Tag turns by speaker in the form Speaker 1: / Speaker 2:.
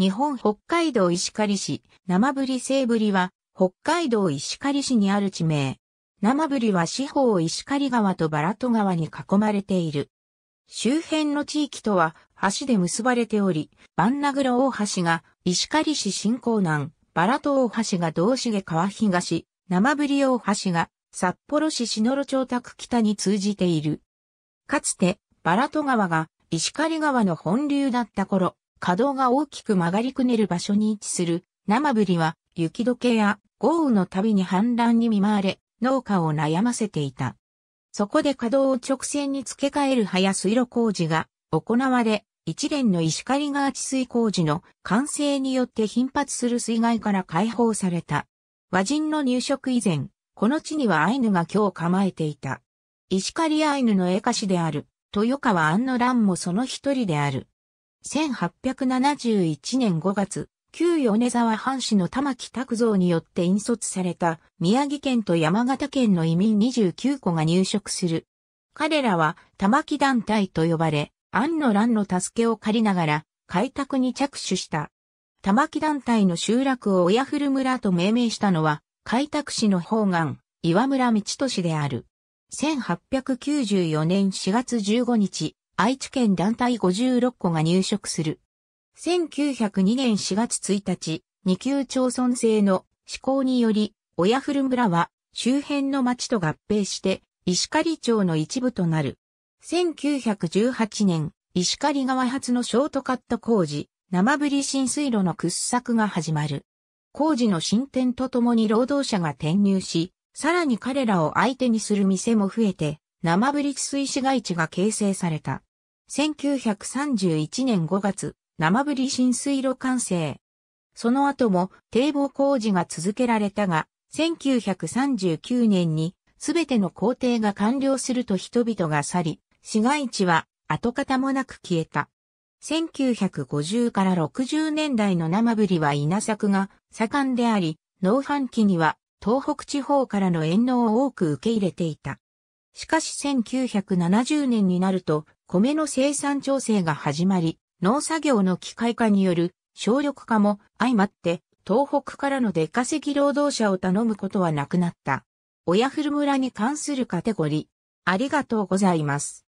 Speaker 1: 日本北海道石狩市、生ぶり生ぶりは、北海道石狩市にある地名。生ぶりは四方石狩川とバラト川に囲まれている。周辺の地域とは橋で結ばれており、バンナグロ大橋が石狩市新港南、バラト大橋が道重川東、生ぶり大橋が札幌市篠路町宅北に通じている。かつて、バラト川が石狩川の本流だった頃、可動が大きく曲がりくねる場所に位置する生ぶりは雪解けや豪雨のたびに氾濫に見舞われ農家を悩ませていた。そこで稼働を直線に付け替える早水路工事が行われ、一連の石狩川治水工事の完成によって頻発する水害から解放された。和人の入植以前、この地にはアイヌが今日構えていた。石狩アイヌの絵歌師である、豊川安野蘭もその一人である。1871年5月、旧米沢藩士の玉木拓造によって引率された宮城県と山形県の移民29個が入植する。彼らは玉木団体と呼ばれ、安野蘭の助けを借りながら開拓に着手した。玉木団体の集落を親古村と命名したのは開拓士の方眼、岩村道俊である。1894年4月15日、愛知県団体56個が入植する。1902年4月1日、二級町村制の施行により、親古村は周辺の町と合併して石狩町の一部となる。1918年、石狩川発のショートカット工事、生ぶり新水路の掘削が始まる。工事の進展とともに労働者が転入し、さらに彼らを相手にする店も増えて、生ぶり治水市街地が形成された。1931年5月、生ぶり新水路完成。その後も堤防工事が続けられたが、1939年にすべての工程が完了すると人々が去り、市街地は跡形もなく消えた。1950から60年代の生ぶりは稲作が盛んであり、農繁期には東北地方からの遠農を多く受け入れていた。しかし1970年になると米の生産調整が始まり、農作業の機械化による省力化も相まって東北からの出稼ぎ労働者を頼むことはなくなった。親古村に関するカテゴリー。ありがとうございます。